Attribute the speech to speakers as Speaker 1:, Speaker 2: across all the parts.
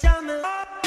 Speaker 1: never.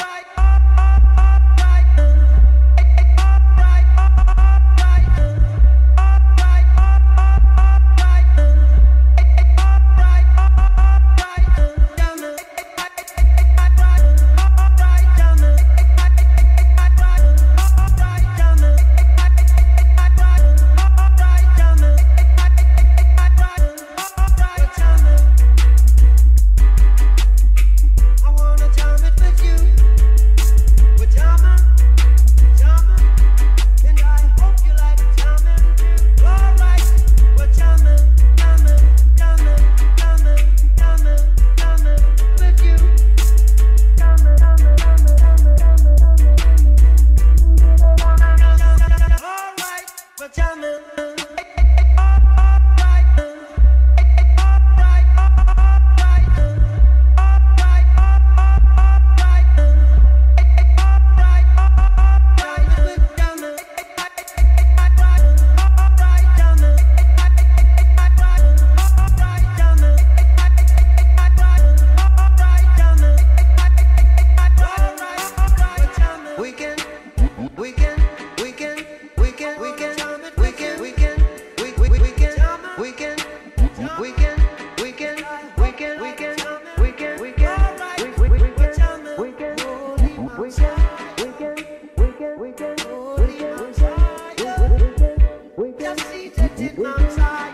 Speaker 1: outside.